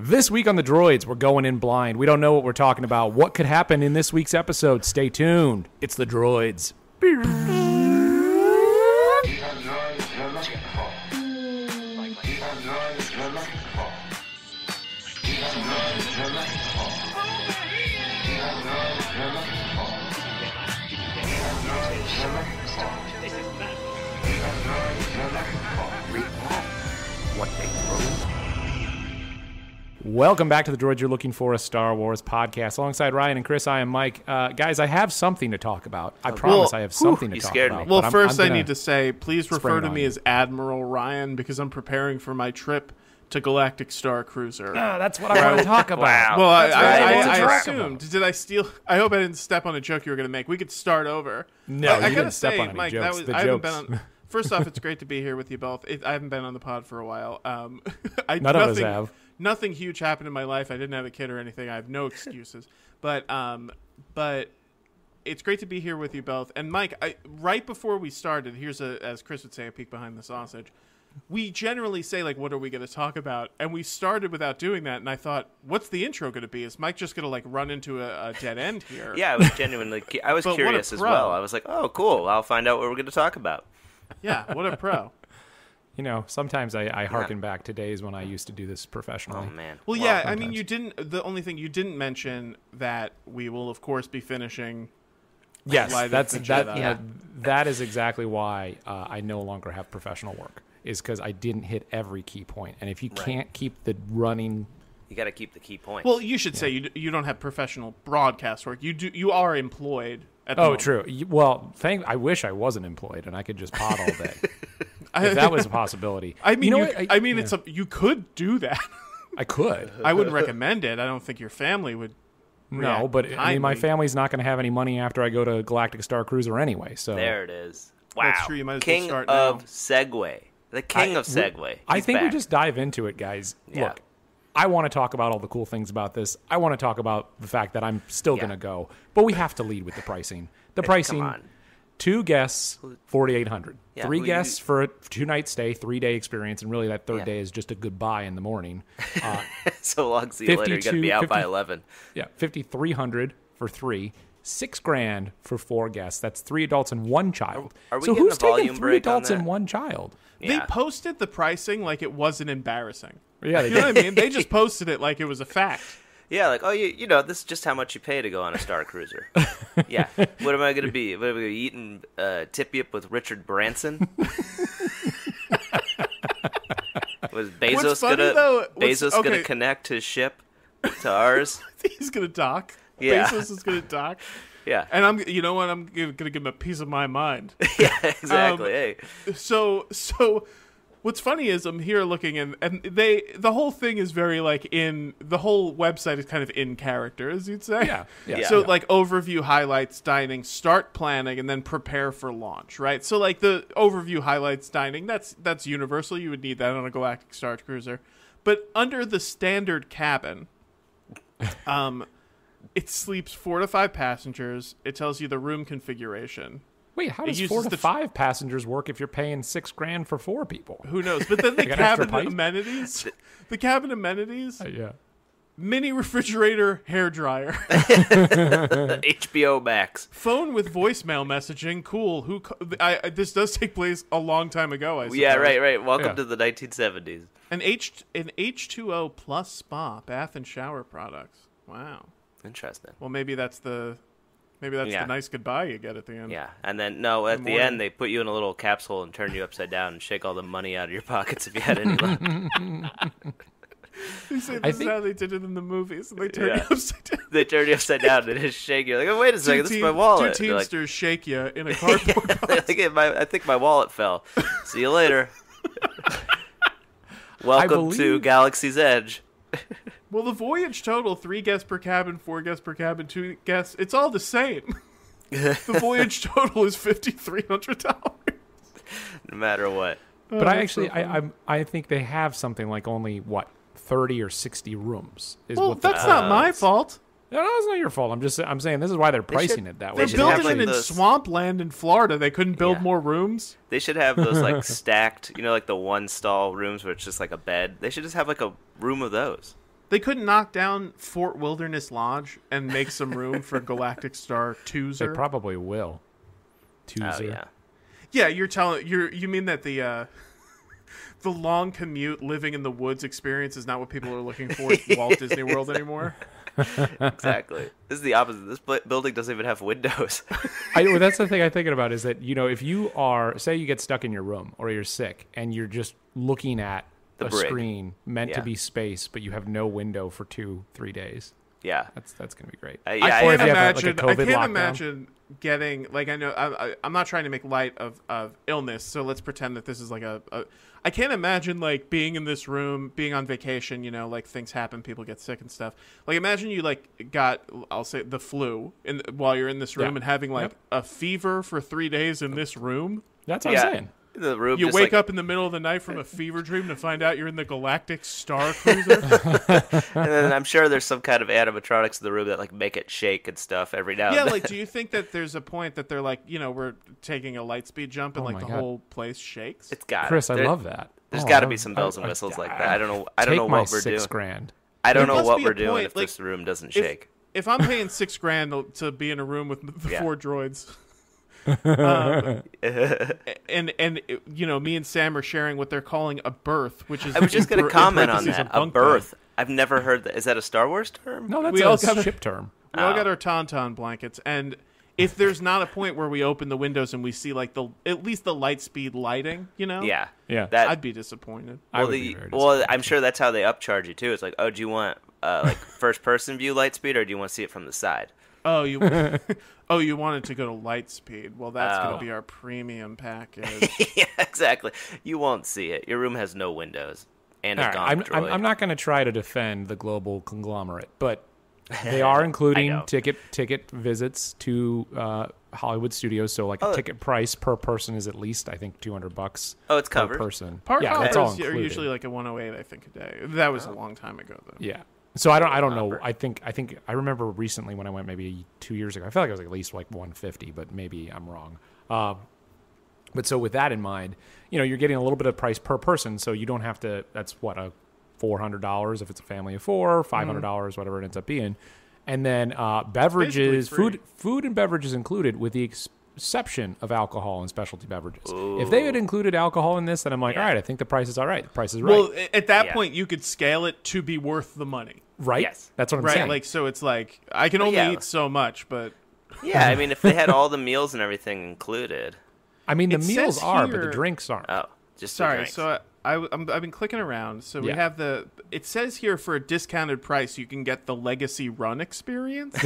This week on the droids, we're going in blind. We don't know what we're talking about. What could happen in this week's episode? Stay tuned. It's the droids. Welcome back to the Droids You're Looking For, a Star Wars podcast. Alongside Ryan and Chris, I am Mike. Uh, guys, I have something to talk about. I promise I have something to talk scared about. me. but Well, I'm- 1st I'm I need to say, please refer to me you. as Admiral Ryan because I'm preparing for my trip to Galactic Star Cruiser. Ah, that's what I want to talk about. Wow. well, I, That's I, I I, I talk assumed. Did I steal? I hope I didn't step on a joke you were going to make. We could start over. No, I, I you gotta didn't step say, on any Mike, jokes. that was The I haven't been on. First off, it's great to be here with you both. It, I haven't been on the pod for a while. Um, I, None of us have. Nothing huge happened in my life. I didn't have a kid or anything. I have no excuses. but um, but it's great to be here with you both. And Mike, I, right before we started, here's a as Chris would say, a peek behind the sausage. We generally say like, "What are we going to talk about?" And we started without doing that. And I thought, "What's the intro going to be? Is Mike just going to like run into a, a dead end here?" Yeah, I was genuinely. cu- I was But what a curious as well. I was like, "Oh, cool! I'll find out what we're going to talk about." yeah. What a pro. You know, sometimes I, I harken back to days when I used to do this professionally. Oh man. Well, yeah. I mean, you didn't. The only thing you didn't mention that we will, of course, be finishing. Yes, Live that's at that. Jedi. you that is exactly why uh, I no longer have professional work. Is because I didn't hit every key point. point, and if you can't keep the running, You got to keep the key point. Well, you should say you, you don't have professional broadcast work. You do. You are employed. At the oh, moment. true. You- Well, thank. I wish I wasn't employed and I could just pod all day. I, if that was a possibility, I mean, you know you- what? I, mean, yeah, it's a, you could do that. I could. I wouldn't recommend it. I don't think your family would. No, react but I mean, my family's not going to have any money after I go to Galactic Star Cruiser anyway. So there it is. Wow. That's true, you might as well king start of now. Segway. The king I- of Segway. I He's think we just dive into it, guys. Yeah. Look, I want to talk about all the cool things about this. I want to talk about the fact that I'm still Yeah. going to go, but we have to lead with the pricing. The pricing: on. Two guests, forty eight hundred. Yeah, Three guests you- for a two night stay, three day experience, and really that third Yeah. day is just a goodbye in the morning. Uh, so long. See you later. You got to be out by eleven. yeah, fifty three hundred for three. Six grand for four guests. That's three adults and one child. are we so who's a taking three break on adults and one child? They posted the pricing like it wasn't embarrassing. Yeah, You know what I mean? They just posted it like it was a fact. Yeah, like oh, you you know, this is just how much you pay to go on a Star Cruiser. yeah. What am I going to be? What am I gonna be eating uh, tippy up with Richard Branson? Was Bezos funny, gonna though, what's- Bezos gonna connect his ship to ours? He's gonna dock. Yeah. Bezos is gonna dock. Yeah, And I'm, you know what? I'm gonna give him a piece of my mind. yeah, exactly. Um, hey, so so what's funny is i'm here looking and and they the whole thing is very like in the whole website is kind of in character as you'd say? Yeah, yeah. Yeah. so like overview highlights dining start planning and then prepare for launch right? So like the overview highlights dining that's that's universal. You would need that on a galactic star cruiser. But under the standard cabin um it sleeps four to five passengers. It tells you the room configuration Wait, how It does four to the- five passengers work if you're paying six grand for four people? Who knows? But then the cabin amenities, the cabin amenities, uh, yeah. mini refrigerator, hair dryer, HBO Max. phone with voicemail messaging. Cool. Who? I, I- this does take place a long time ago. I suppose. Yeah, right, right. Welcome Yeah. to the 1970s. An H an H two O plus spa bath and shower products. Wow. Interesting. Well, maybe that's the maybe that's Yeah. the nice goodbye you get at the end. Yeah, and then no, at the morning. end they put you in a little capsule and turn you upside down and shake all the money out of your pockets if you had any left. You say this I is think- how they did it in the movies, and they turn Yeah. you upside down. they turn you upside down and just shake you. Like, oh, wait a second, this is my wallet. Two They're like, teamsters shake you in a cardboard box. like, "Hey, my, I think my wallet fell. See you later. Welcome to Galaxy's Edge. Well, the voyage total three guests per cabin, four guests per cabin, two guests. It's all the same. the voyage total is fifty three hundred dollars. No matter what. But I oh, actually, I, I'm, I think they have something like only what thirty or sixty rooms. Is Well, what that's total not my fault. No, no, it's not your fault. I'm just, I'm saying this is why they're pricing should- it that way. They're should building have, like, it in those- swampland in Florida. They couldn't build Yeah. more rooms. They should have those like stacked, you know, like the one stall rooms where it's just like a bed. They should just have like a room of those. They couldn't knock down Fort Wilderness Lodge and make some room for Galactic Star Tuesday. They Twozer. probably will. Oh Tuesday. yeah. yeah, you're telling you're you mean that the uh, the long commute, living in the woods experience is not what people are looking for at Walt Disney World anymore. Exactly. this is the opposite. This bu- building doesn't even have windows. I, well, that's the thing I'm thinking about is that you know if you are say you get stuck in your room or you're sick and you're just looking at The a brig. screen meant to be space, but you have no window for two three days. Yeah. That's that's gonna be great. Uh, I- yeah, or I if you have a- like a I COVID can't lockdown. imagine getting like I know I, I, I'm not trying to make light of, of illness, so let's pretend that this is like a, a. I can't imagine like being in this room, being on vacation. You know, like things happen, people get sick and stuff. Like imagine you like got I'll say the flu in while you're in this room Yeah. and having like Yep. a fever for three days in this room. That's what yeah. I'm saying. The room You wake like, up in the middle of the night from a fever dream to find out you're in the Galactic Star Cruiser. and then I'm sure there's some kind of animatronics in the room that like make it shake and stuff every now yeah, and then. like, do you think that there's a point that they're like, you know, we're taking a light speed jump and Oh like the God. whole place shakes? it's got Chris, I love that. There's Oh, got to be some bells and whistles I- like that. I don't know. I don't know what we're six doing. grand. I don't There know what we're doing point, if like, this room doesn't if- shake. If I'm paying six grand to- to be in a room with the Yeah. four droids, um, and and you know, me and Sam are sharing what they're calling a berth, which is I was just going to par- comment on that. A bunk bed. birth. I've never heard that. Is that a Star Wars term? No, that's We a all got a- ship term. We all Oh. got our tauntaun blankets, and if there's not a point where we open the windows and we see like the at least the light speed lighting, you know, Yeah. Yeah. That. I'd be disappointed. I well, would the, be very well, I'm sure that's how they upcharge you too. It's like, oh, do you want uh, like first person view light speed, or do you want to see it from the side? Oh, you oh you wanted to go to light speed. Well, that's Oh. going to be our premium package. yeah, exactly. You won't see it. Your room has no windows and a All right, gonk I'm. I'm, I'm not going to try to defend the global conglomerate, but they are including ticket ticket visits to uh, Hollywood studios. So, like, Oh. a ticket price per person is at least, I think, 200 bucks Oh, it's covered. per person. Park yeah, that's all hoppers are included. usually like a 108, I think, a day. That Oh. was a long time ago, though. Yeah. So I don't. I don't know. I think. I think. I remember recently when I went, maybe two years ago. I felt like it was like at least like 150, but maybe I'm wrong. Um, but so with that in mind, you know, you're getting a little bit of price per person, so you don't have to. That's what a four hundred dollars if it's a family of four, five hundred dollars, whatever it ends up being, and then uh, beverages, food, food and beverages included, with the ex- exception of alcohol and specialty beverages. If they had included alcohol in this, then I'm like, Yeah. all right, I think the price is all right. The price is right, Well, at that Yeah. point, you could scale it to be worth the money, right? yes. That's what I'm right? saying. Like, so it's like I can only yeah. eat so much, but Yeah, I mean, if they had all the meals and everything included. I mean, the It meals says are, but the drinks aren't. Oh, just the sorry. drinks. So I, I, am I've been clicking around. So we Yeah. have the. It says here for a discounted price, you can get the Legacy Run experience.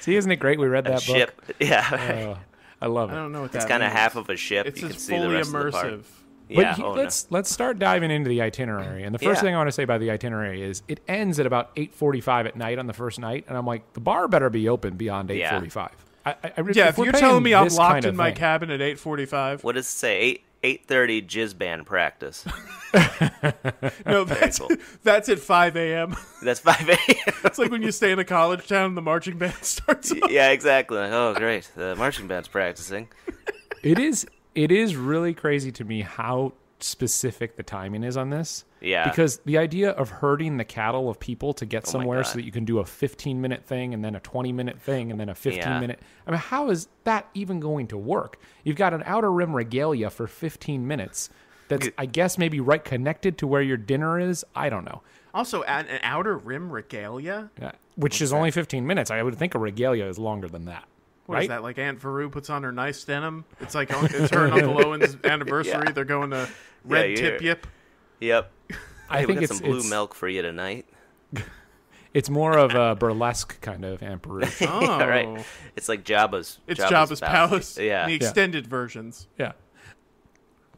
See, isn't it great? We read that ship. Yeah, book. Oh, I love it. I it. don't know what that it's kind of half of a ship. It you can see the fully rest of the part. immersive. But Yeah. he- oh, let's let's start diving into the itinerary. And the first Yeah. thing I want to say about the itinerary is it ends at about eight forty-five at night on the first night, and I'm like, the bar better be open beyond eight forty five. Yeah. I, I, I- Yeah, if we're you're telling me I'm locked kind in my thing- cabin at 8:45, What does it say? Eight eight thirty jizz band practice. no, that's cool. that's at 5 a.m. That's five a.m. it's like when you stay in a college town and the marching band starts. Up. yeah, exactly. Like, oh, great. The marching band's practicing. it is it is really crazy to me how specific the timing is on this. Yeah. Because the idea of herding the cattle of people to get Oh somewhere so that you can do a 15 minute thing and then a 20 minute thing and then a 15 Yeah. minute. I mean, how is that even going to work? You've got an outer rim regalia for 15 minutes. That's, I guess, maybe right connected to where your dinner is. I don't know. Also, at an outer rim regalia. Yeah. Which is only 15 minutes. I would think a regalia is longer than that. What is right? that? Like Aunt Beru puts on her nice denim. It's like it's her and Uncle Owen's anniversary. Yeah. They're going to Red you Tip hear- Yip. Yep. I Hey, think we it's got some blue it's, milk for you tonight. it's more of a burlesque kind of amperage. Oh, All right. It's like Jabba's. It's Jabba's, Palace. Yeah. the extended versions. Yeah.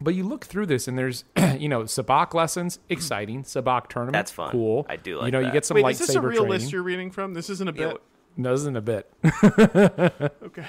But you look through this and there's, you know, sabacc lessons, exciting. Sabacc tournament, That's fun. Cool. I do like. You like know, you get some Wait, lightsaber is this a real training. list you're reading from? This isn't a Yeah, bit. No, this isn't a bit. Okay.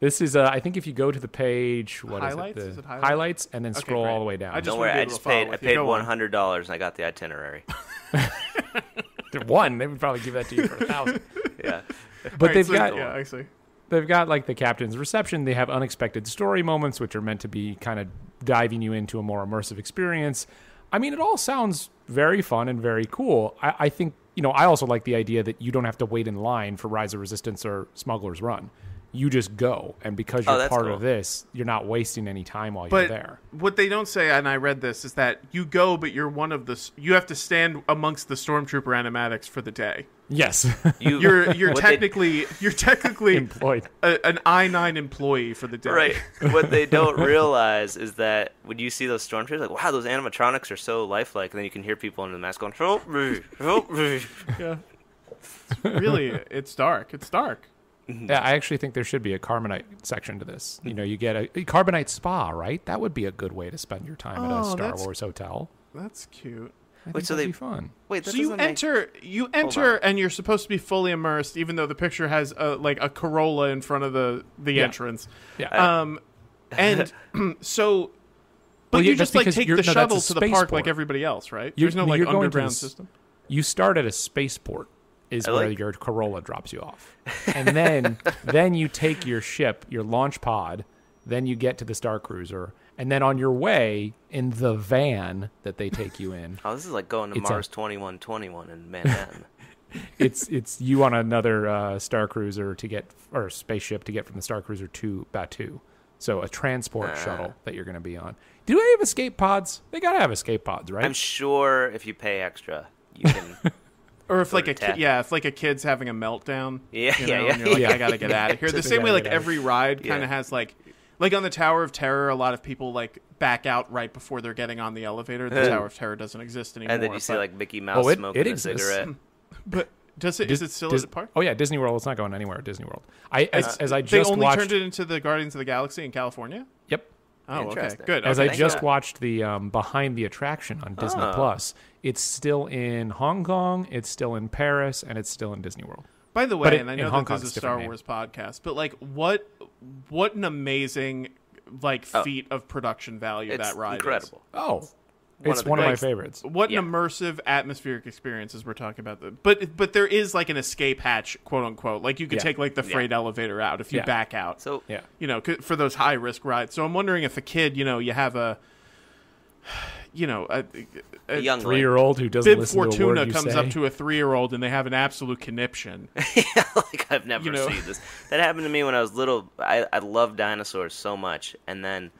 This is, uh, I think, if you go to the page, what is Highlights? it? The Is it highlights? and then Okay, scroll all the way down. I just Don't worry. I just paid. I paid one hundred dollars and I got the itinerary. one, they would probably give that to you for a thousand. yeah. But Alright, they've so- got Yeah, I see. they've got like the captain's reception. They have unexpected story moments, which are meant to be kind of diving you into a more immersive experience. I mean, it all sounds very fun and very cool. I, I think you know. I also like the idea that you don't have to wait in line for Rise of Resistance or Smuggler's Run. You just go, and because Oh, you're that's part cool. of this, you're not wasting any time while But you're there. what they don't say, and I read this, is that you go, but you're one of the. You have to stand amongst the stormtrooper animatics for the day. Yes, You, You're you're what they- technically you're technically employed. a, an I nine employee for the day. Right. what they don't realize is that when you see those stormtroopers, like, wow, those animatronics are so lifelike, and then you can hear people under the mask going, help me, help me. Yeah. really, it's dark. It's dark. Mm-hmm. Yeah, I actually think there should be a Carbonite section to this. You mm. know, you get a, a Carbonite spa, right? That would be a good way to spend your time at Oh, a Star Wars hotel. That's cute. I Wait, so that'd they- be fun. Wait, So you doesn't make- enter, you enter, and you're supposed to be fully immersed, even though the picture has a, like a Corolla in front of the the Yeah. entrance. Yeah. Uh, um, and so, but Well, you just like take the no, shuttle to the park like everybody else, right? You're- There's no like you're going to underground the system. you start at a spaceport is I where like- your Corolla drops you off, and then then you take your ship, your launch pod, then you get to the Star Cruiser, and then on your way in the van that they take you in, Oh, this is like going to It's a- Mars 2121 in Manhattan. it's it's you on another uh, Star Cruiser to get or spaceship to get from the Star Cruiser to Batuu. So a transport Ah. shuttle that you're going to be on. Do they have escape pods? They got to have escape pods, right? I'm sure if you pay extra, you can. Or if like a kid, yeah, if like a kid's having a meltdown, Yeah, you yeah, know, yeah, and you're like, yeah. I gotta get out of here. The same way, like every ride kind Yeah. of has like, like on the Tower of Terror, a lot of people like back out right before they're getting on the elevator. The Tower of Terror doesn't exist anymore. and then you see like Mickey Mouse Oh, it- smoking it a cigarette. Hmm. but does it? Is it still Dis- at the park? Oh yeah, Disney World. It's not going anywhere at Disney World. I as, uh, as I They just only watched. turned it into the Guardians of the Galaxy in California. Yep. Oh, okay, good. As okay. I just God. watched the um, behind the attraction on Disney Oh. Plus, it's still in Hong Kong, it's still in Paris, and it's still in Disney World. By the way, it- and I know Hong that Kong this is it's a a Star different Wars podcast, but like, what, what an amazing like Oh. feat of production value It's that ride is. incredible. Oh, One it's of one of my favorites. What Yeah. an immersive atmospheric experience as we're talking about. The, but but there is like an escape hatch, quote unquote. Like you could Yeah. take like the Yeah. freight elevator out if you Yeah. back out. So Yeah. you know, for those high risk rides. So I'm wondering if a kid, you know, you have a, you know, a, a a, young Three year old who doesn't Bib listen to a Fortuna word you comes say. up to a three year old and they have an absolute conniption. like I've never You know. seen this. That happened to me when I was little. I I loved dinosaurs so much, and then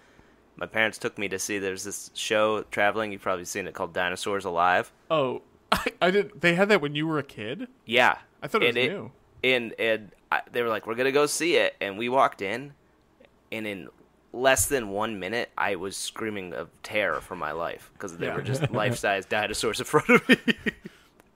my parents took me to see. There's this show traveling. You've probably seen it called Dinosaurs Alive. Oh, I, I did. They had that when you were a kid. Yeah, I thought it was And new. And and I, they were like, "We're gonna go see it," and we walked in, and in less than one minute, I was screaming of terror for my life because they Yeah. were just life-size dinosaurs in front of me.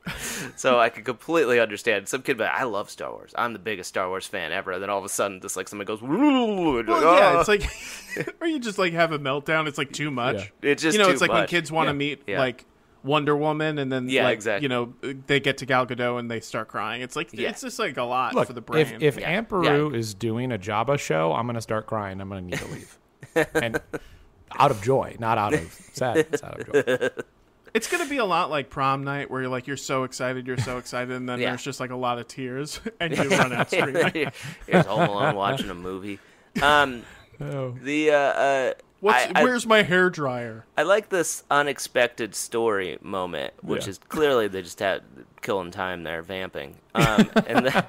so I could completely understand. Some kid, but I love Star Wars. I'm the biggest Star Wars fan ever. And then all of a sudden, just like somebody goes, "Woo," Well, like, yeah, "Ah." it's like, or you just like have a meltdown. It's like too much. Yeah. It's just you know, it's like when kids want to Yeah. meet like Wonder Woman, and then Yeah, like, exactly. You know, they get to Gal Gadot and they start crying. It's like Yeah. it's just like a lot Look, for the brain. if if Yeah. Aunt Beru is doing a Jabba show, I'm gonna start crying. I'm gonna need to leave, and out of joy, not out of sadness, out of joy. it's gonna be a lot like prom night, where you're like you're so excited, you're so excited, and then Yeah. there's just like a lot of tears, and you run out screaming. Here's Home Alone watching a movie. Um, Oh. the uh, uh, What's I, I- where's my hair dryer? I like this unexpected story moment, which Yeah. is clearly they just had killing time there, vamping. Um, and then,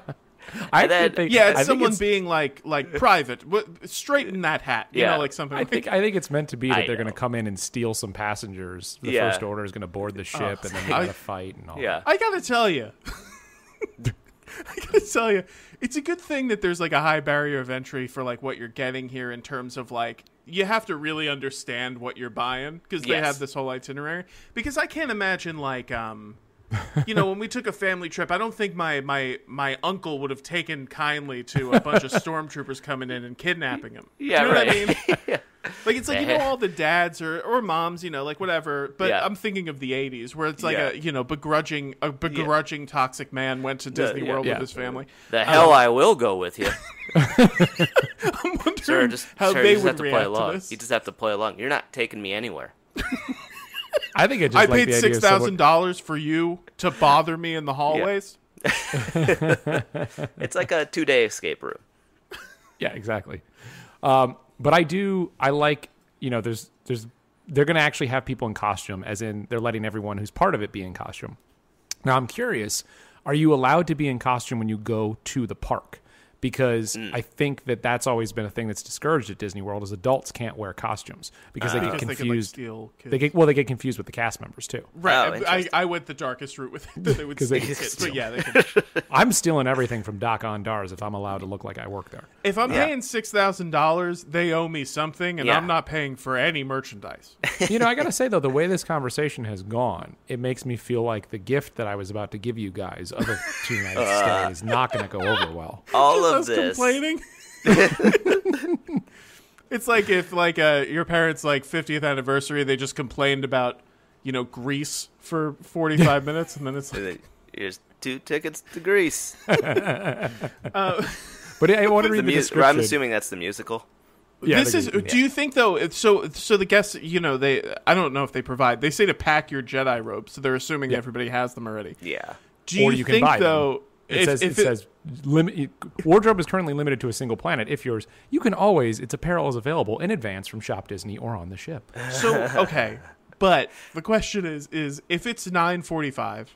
I And then- think, Yeah, I it's think someone it's- being like like private. Straighten that hat. You Yeah. know, like something. I like, think I think it's meant to be that I they're going to come in and steal some passengers. The Yeah. first order is going to board the ship, and then they I- got to fight and all. yeah, I gotta tell you, I gotta tell you, it's a good thing that there's like a high barrier of entry for like what you're getting here in terms of like you have to really understand what you're buying because they Yes. have this whole itinerary. Because I can't imagine like um. you know, when we took a family trip, I don't think my, my, my uncle would have taken kindly to a bunch of stormtroopers coming in and kidnapping him. Yeah, you know right. what I mean? yeah. Like it's like you know all the dads or, or moms, you know, like whatever. But Yeah. I'm thinking of the '80s where it's like Yeah. a you know begrudging a begrudging toxic man went to Disney. World with his family. The hell I will go with you, I'm wondering sir. Just how sir, they you just would have to play react to along. this. You just have to play along. You're not taking me anywhere. I think it just I like paid the idea six of someone- thousand dollars for you to bother me in the hallways. It's like a two-day escape room. Yeah, exactly. Um, but I do. I like. You know, there's there's they're going to actually have people in costume, as in they're letting everyone who's part of it be in costume. Now, I'm curious: Are you allowed to be in costume when you go to the park? Because mm. I think that that's always been a thing that's discouraged at Disney World is adults can't wear costumes because they ah. get Because they could, like, confused. steal kids. They get well, they get confused with the cast members too. Right. Oh, I. I went the darkest route with it. That they would 'Cause steal they- kids. But yeah, they could. I'm stealing everything from Dok-Ondar's if I'm allowed to look like I work there. If I'm Yeah. paying six thousand dollars, they owe me something, and Yeah. I'm not paying for any merchandise. You know, I gotta say though, the way this conversation has gone, it makes me feel like the gift that I was about to give you guys of a two night uh. stay is not gonna go over well. All of us this. complaining. it's like if like uh, your parents' like 50th anniversary, they just complained about you know Greece for 45 minutes, and then it's like, Here's two tickets to Greece. But I want to read the, mu- description. I'm assuming that's the musical. Yeah, this is. gonna- Do you think though? So so the guests, you know, they. I don't know if they provide. They say to pack your Jedi robes, so they're assuming everybody has them already. Yeah. Do you, Or you can think buy them. Though? It if, says if it, says limit wardrobe is currently limited to a single planet. If yours, you can always its apparel is available in advance from Shop Disney or on the ship. So okay, but the question is, is if it's nine forty-five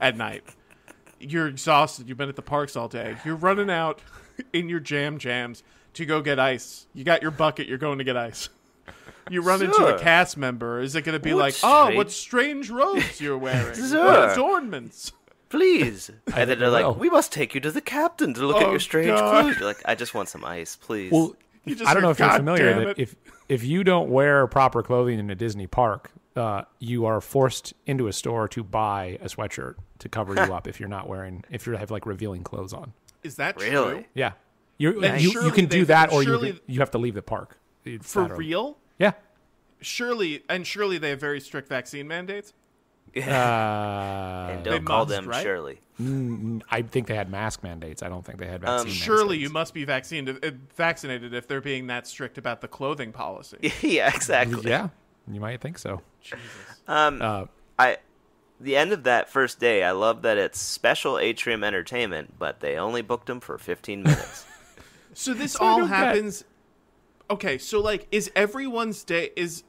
at night, you're exhausted. You've been at the parks all day. You're running out in your jam jams to go get ice. You got your bucket. You're going to get ice. You run into a cast member. Is it going to be What like, oh, what strange robes you're wearing? Sure. What adornments? Please. And then they're like, will. we must take you to the captain to look at Oh, your strange God. clothes. You're like, I just want some ice, please. Well, You just I don't know hear, if you're familiar damn that it." if if you don't wear proper clothing in a Disney park, uh, you are forced into a store to buy a sweatshirt to cover you up if you're not wearing if you have like revealing clothes on. Is that true? Really? Yeah, you And you, you can do that, or you surely- can- you have to leave the park It's For real? Yeah. Surely, and surely they have very strict vaccine mandates. Uh, and don't call must, them right? Shirley. I think they had mask mandates. I don't think they had Um, vaccine. Surely you must be vaccinated, uh, vaccinated if they're being that strict about the clothing policy. yeah, exactly. Yeah, you might think so. Jesus. Um, Uh, I, the end of that first day, I love that it's special atrium entertainment, but they only booked them for 15 minutes. So this all don't happens. Okay, so like, is everyone's day is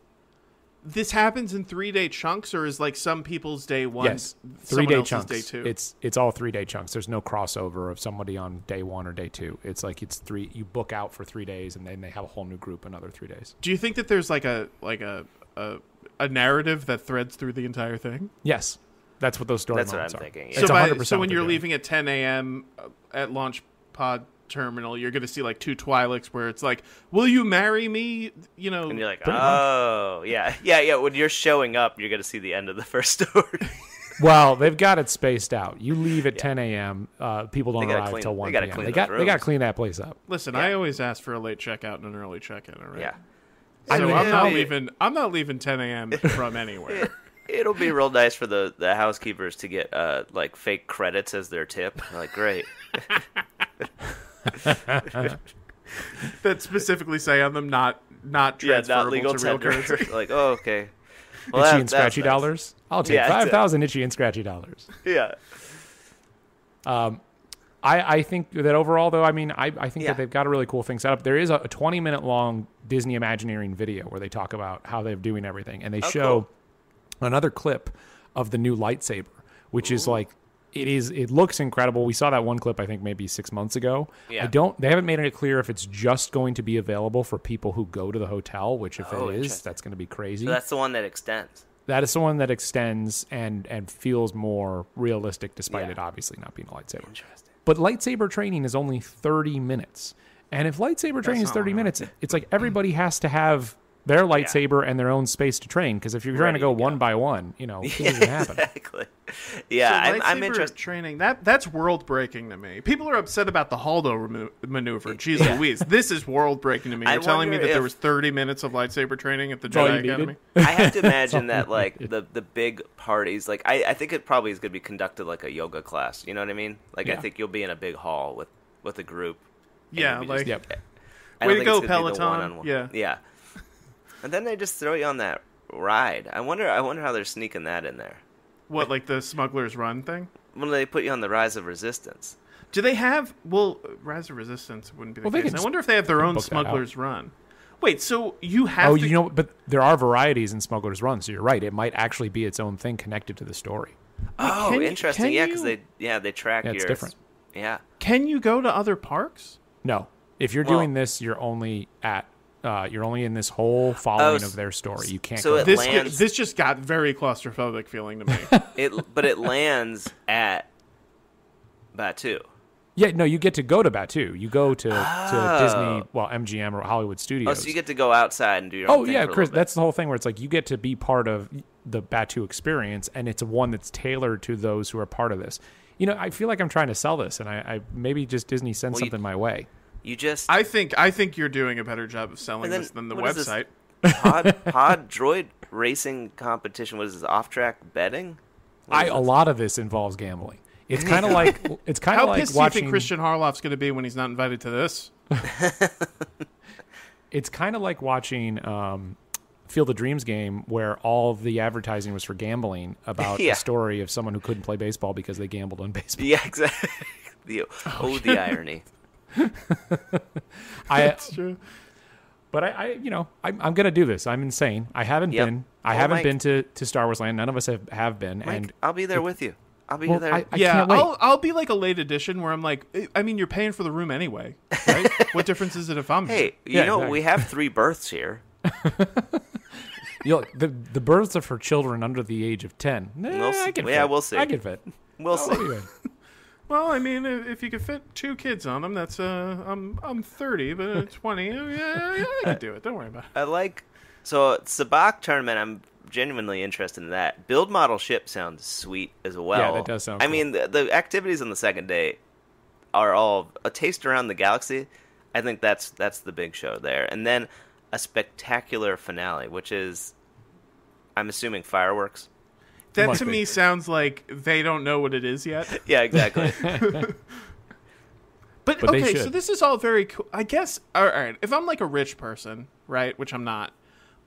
this happens in three day chunks, or is like some people's day one? yes, three someone day else's chunks. Day two. It's it's all three day chunks. There's no crossover of somebody on day one or day two. It's like it's three. You book out for three days, and then they have a whole new group another three days. Do you think that there's like a like a a, a narrative that threads through the entire thing? Yes, that's what those story That's what I'm are. thinking, yeah. so, by, 100% so when you're they're doing. leaving at 10 a.m. Uh, at Launch Pod Terminal, you're going to see like two Twi'leks where it's like, "Will you marry me?" You know, And you're like, Pretty much. oh, yeah. Yeah, yeah. When you're showing up, you're going to see the end of the first story. Well, they've got it spaced out. You leave at 10 a.m. Uh, people don't arrive clean- till 1 gotta p.m. clean They those got they got to clean that place up. listen, I always ask for a late checkout and an early check-in. All right. yeah. So I mean, I'm not leaving. I'm not leaving 10 a.m. from anywhere. It'll be real nice for the, the housekeepers to get uh, like fake credits as their tip. Like, great. that specifically say on them not not yeah, transferable not legal to real tender. currency. like, oh, okay. Well, itchy that- and scratchy nice. dollars. I'll take Yeah, 5,000 itchy and scratchy dollars. Yeah. Um, I, I think that overall, though, I mean, I, I think Yeah. that they've got a really cool thing set up. There is a, a 20 minute long Disney Imagineering video where they talk about how they're doing everything, and they Oh, show cool. another clip of the new lightsaber, which is like it is. It looks incredible. We saw that one clip, I think, maybe six months ago. Yeah. I don't. They haven't made it clear if it's just going to be available for people who go to the hotel. Which, if Oh, it is, that's going to be crazy. So that's the one that extends. that is the one that extends and and feels more realistic, despite Yeah. it obviously not being a lightsaber. Interesting. But lightsaber training is only 30 minutes. And if lightsaber training is 30 long minutes, it's like everybody has to have their lightsaber and their own space to train. Because if you're trying to go to go. one by one, you know, it doesn't happen. Exactly. Yeah, So I'm, I'm lightsaber interested. Training that that's world breaking to me. People are upset about the Holdo remo- maneuver. Jeez Louise, this is world breaking to me. You're telling me wonder that there was 30 minutes of lightsaber training at the all you Jedi needed. Academy. I have to imagine that like the the big parties, like I, I think it probably is going to be conducted like a yoga class. You know what I mean? Like I think you'll be in a big hall with with a group. Yeah, like just- Yep. I Way don't to think go, it's gonna be the Peloton. one-on-one. Yeah. yeah. And then they just throw you on that ride. I wonder. I wonder how they're sneaking that in there. what like the Smuggler's Run thing. When they put you on the Rise of Resistance. Do they have well, Rise of Resistance wouldn't be the Well, they case. can I wonder if they have their own book that out. Smuggler's Run. Wait, so you have Oh, to you know, but there are varieties in Smuggler's Run, so you're right. It might actually be its own thing connected to the story. Oh, oh can interesting. can yeah, because you- they yeah they track Yeah, it's your different. Yeah. Can you go to other parks? No, if you're Well- doing this, you're only at uh, you're only in this whole following s- of their story. You can't. so go it This lands- this just got very claustrophobic feeling to me. It but it lands at Batuu. yeah, no, you get to go to Batuu. You go to, Oh. to Disney, well, MGM or Hollywood Studios. Oh, so you get to go outside and do your own Oh thing yeah, for a Chris. That's the whole thing where it's like you get to be part of the Batuu experience, and it's one that's tailored to those who are part of this. You know, I feel like I'm trying to sell this, and I, I maybe just Disney sends Well, you- something my way. You just I think I think you're doing a better job of selling then this than the what is this? website. pod pod droid racing competition. What is this? Off track betting? What I is a lot of this involves gambling. It's kind of like it's kind How of like pissed do you watching. think Christian Harloff's going to be when he's not invited to this? it's kind of like watching um, Field of Dreams game where all the advertising was for gambling about Yeah. a story of someone who couldn't play baseball because they gambled on baseball. Yeah, exactly. the, oh, the irony. I, true. but I, I, you know, I'm, I'm gonna do this. I'm insane. I haven't Yep. been. I Well, haven't Mike- been to, to Star Wars Land. None of us have, have been. Mike, and I'll be there with you. I'll be well, there. I, I yeah, can't wait. I'll I'll be like a late edition where I'm like, eh, I mean, you're paying for the room anyway, right? what difference is it if I'm hey, you Yeah, know exactly. we have three births here. You know, the the births of her children under the age of ten. Nah, We'll I see. can Yeah, fit. we'll see. I can fit. We'll I'll see. Let you in. Well, I mean, if if you could fit two kids on them, that's uh, I'm I'm 30, but uh, 20, uh, yeah, yeah, I can do it. Don't worry about it. I like so Sabacc tournament. I'm genuinely interested in that. Build model ship sounds sweet as well. Yeah, that does sound I cool. mean, the, the activities on the second day are all a taste around the galaxy. I think that's that's the big show there, and then a spectacular finale, which is, I'm assuming fireworks. That to be. me sounds like they don't know what it is yet. Yeah, exactly. But, But okay, so this is all very cool. I guess. All right, if I'm like a rich person, right, which I'm not,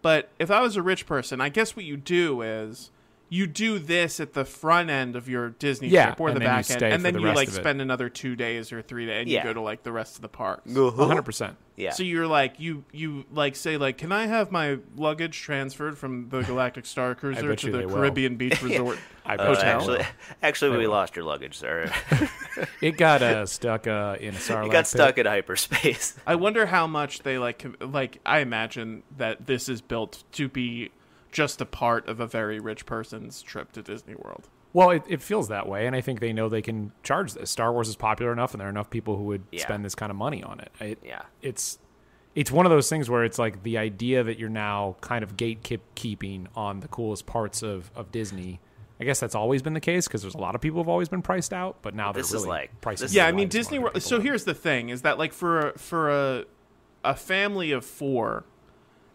but if I was a rich person, I guess what you do is you do this at the front end of your Disney Yeah, trip or the back end, and then the you like spend another two days or three days, and Yeah. you go to like the rest of the parks. One hundred percent. yeah. So you're like you you like say like, can I have my luggage transferred from the Galactic Star Cruiser to the they will. Caribbean Beach Resort? I Uh, bet you will. actually, actually, we lost your luggage, sir. It got uh, stuck uh, in a Sarlacc you got pit. stuck in hyperspace. I wonder how much they like. Like I imagine that this is built to be just a part of a very rich person's trip to Disney World. Well, it, it feels that way, and I think they know they can charge this. Star Wars is popular enough, and there are enough people who would Yeah. spend this kind of money on it. it. Yeah. It's it's one of those things where it's like the idea that you're now kind of gatekeeping on the coolest parts of, of Disney. I guess that's always been the case because there's a lot of people who've always been priced out, but now they're This is really like- pricing. this Yeah, I mean Disney World. So out. here's the thing: is that like for a, for a a family of four,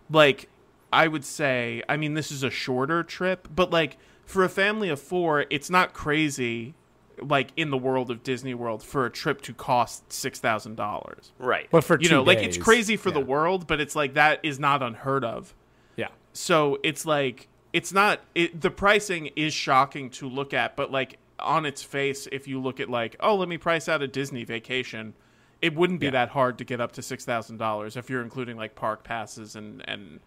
like I would say, I mean this is a shorter trip, but like for a family of four, it's not crazy. Like in the world of Disney World, for a trip to cost six thousand dollars, Right. but for you two know, like it's crazy for the world, but it's like that is not unheard of. Yeah, so it's like it's not it, the pricing is shocking to look at but like on its face if you look at like oh let me price out a disney vacation it wouldn't be Yeah. that hard to get up to $6000 if you're including like park passes and and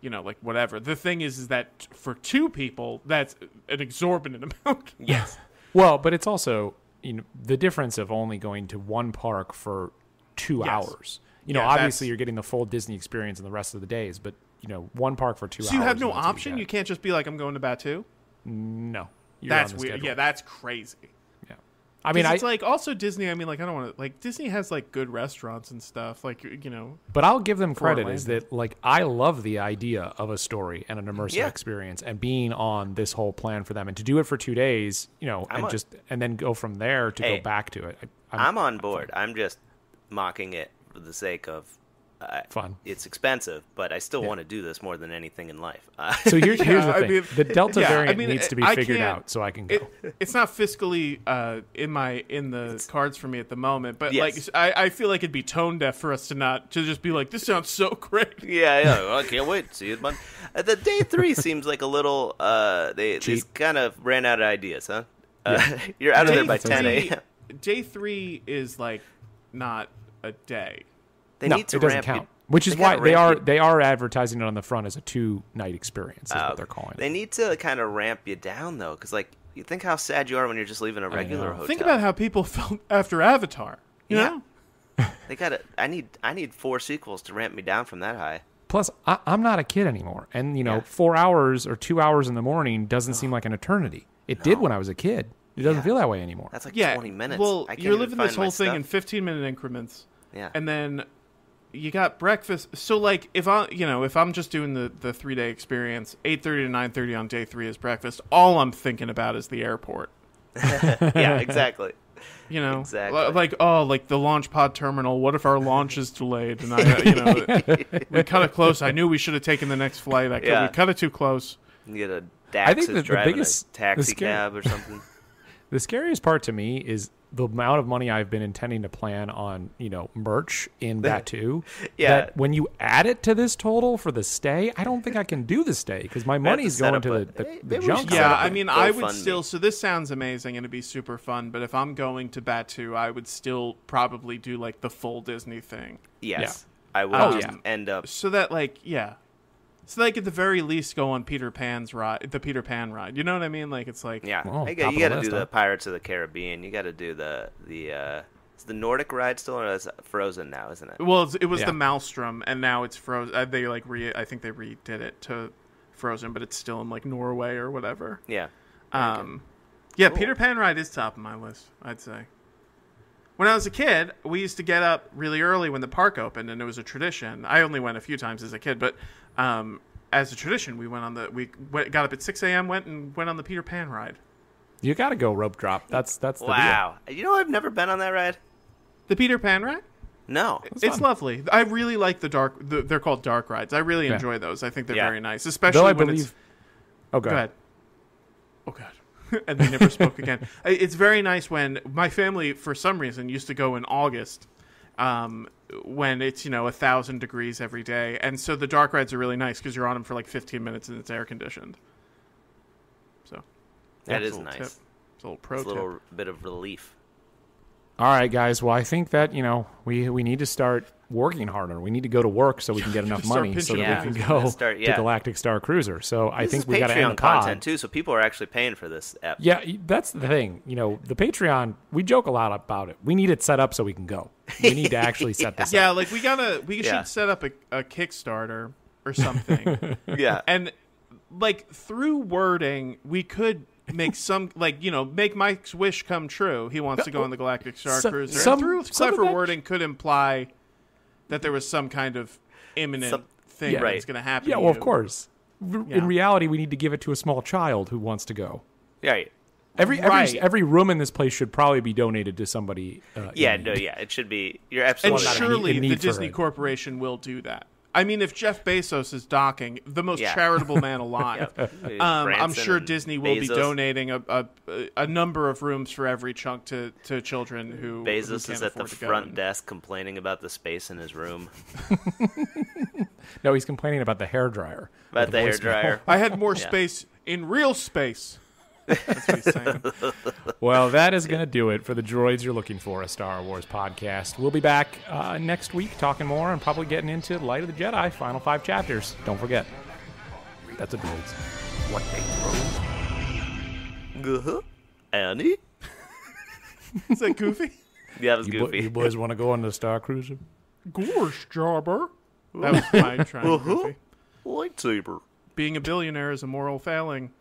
you know like whatever the thing is is that for two people that's an exorbitant amount yes. Well, but it's also you know the difference of only going to one park for two Yes. hours. You know, Yeah, obviously that's- you're getting the full Disney experience in the rest of the days, but you know, one park for two hours. so you have no and that's what option get. you can't just be like i'm going to batuu No, that's weird schedule. yeah that's crazy. I mean, 'Cause I it's like also disney i mean like i don't want to like disney has like good restaurants and stuff like you know But I'll give them For credit is that like I love the idea of a story and an immersive Yeah. experience and being on this whole plan for them and to do it for two days, you know, I'm and on- just and then go from there to Hey, go back to it. I, I'm on board. I'm just mocking it for the sake of uh, Fun. It's expensive, but I still Yeah. want to do this more than anything in life. Uh, So here's, here's the I thing: mean- the Delta yeah, I variant mean, needs to be I figured out so I can go. it, it's not fiscally uh, in my in the cards for me at the moment, but Yes. like I, I feel like it'd be tone deaf for us to not to just be like this sounds so great. yeah, yeah. Well, I can't wait see you, Mon- Uh, the day three seems like a little. Uh, they they kind of ran out of ideas, huh? Uh, you're out of there by Day 10 three- a.m. Day three is like not a day. They No, need to it doesn't ramp count. You, Which is They why they are you- they are advertising it on the front as a two night experience. Is Uh, what they're calling it. They need to kind of ramp you down though, because like you think how sad you are when you're just leaving a regular know. hotel. Think about how people felt after Avatar. You Yeah. know? they got to I need I need four sequels to ramp me down from that high. Plus, I, I'm not a kid anymore, and you know, Yeah. four hours or two hours in the morning doesn't seem like an eternity. It did when I was a kid. It doesn't Yeah. feel that way anymore. That's like Yeah. 20 minutes. Well, I can't you're living this whole thing stuff. in 15 minute increments. Yeah. and then you got breakfast. So like if I you know if I'm just doing the the three day experience, eight thirty to nine thirty on day three is breakfast. All I'm thinking about is the airport. yeah, exactly. You know, Exactly. Like oh, like the launch pod terminal. What if our launch is delayed? And I, uh, you know, we cut it close. I knew we should have taken the next flight. I cut, Yeah. we cut it too close. You get a Dax I think is that the driving biggest- a taxi the scary- cab or something. The scariest part to me is the amount of money I've been intending to plan on, you know, merch in Batuu. Yeah. That when you add it to this total for the stay, I don't think I can do the stay because my money's going to a- the, the, the junk. Yeah, set up of I mean, I would GoFundMe. still. So this sounds amazing and it'd be super fun. But if I'm going to Batuu, I would still probably do like the full Disney thing. Yes. I will Oh, just yeah. end up so that like yeah so like at the very least go on peter pan's ride the peter pan ride you know what i mean like it's like Yeah, I top you got to list, do huh? the Pirates of the Caribbean. You got to do the the uh, is the Nordic ride still, or is it Frozen now? Isn't it? well it was Yeah. the maelstrom and now it's frozen uh, they like re i think they redid it to frozen but it's still in like norway or whatever Yeah, um yeah peter pan ride is top of my list i'd say when i was a kid we used to get up really early when the park opened and it was a tradition i only went a few times as a kid but um as a tradition we went on the we went, got up at 6 a.m went and went on the peter pan ride You got to go rope drop. That's that's the deal. wow. You know, I've never been on that ride. the peter pan ride No, It's lovely. I really like the dark. The, they're called dark rides. I really Yeah. enjoy those. I think they're Yeah. very nice, especially Though I when believe. it's. Oh, go Go ahead. ahead. Oh god. and they never spoke again. It's very nice when my family, for some reason, used to go in August, um, when it's you know a thousand degrees every day, and so the dark rides are really nice because you're on them for like 15 minutes and it's air conditioned. So that's is a little nice. tip. It's a little pro It's a tip. little bit of relief. All right, guys. Well, I think that you know we we need to start working harder. We need to go to work so we can get enough money so pinching that we can go Start- to. Galactic Star Cruiser. So I This think is we got to end Patreon the pod. content too, so people are actually paying for this app. Yeah, that's the thing. You know, the Patreon. We joke a lot about it. We need it set up so we can go. We need to actually set this up. Yeah, like we gotta. We Yeah. should set up a, a Kickstarter or something. yeah. and like through wording we could make some like you know make mike's wish come true he wants to go on the galactic star So- cruiser some- and through some clever that- wording could imply that there was some kind of imminent Some- thing Yeah. that's going to happen Yeah, to well, of course. R- Yeah. In reality, we need to give it to a small child who wants to go. Right. Every Right. every every room in this place should probably be donated to somebody. Uh, Yeah. No. Yeah. It should be. You're and absolutely not a right. need- surely a need the disney it. corporation will do that i mean if jeff bezos is docking the most Yeah. charitable man alive Um, I'm sure Disney will be donating a, a a number of rooms for every chunk to, to children who who Bezos can't is at the afford to front and- desk complaining about the space in his room. No, he's complaining about the hair dryer. About the hair dryer. I had more Yeah. space in real space. That's what he's saying. Well, that is going to do it for the droids you're looking for, a Star Wars podcast. We'll be back uh, next week talking more and probably getting into Light of the Jedi, final five chapters. Don't forget. That's a droids. What they Uh-huh. Annie? Is that goofy? Yeah, that was You, bo- goofy. you boys want to go on the Star Cruiser? Gorsh, jobber. That was my trying Uh-huh. goofy. Lightsaber. Being a billionaire is a moral failing.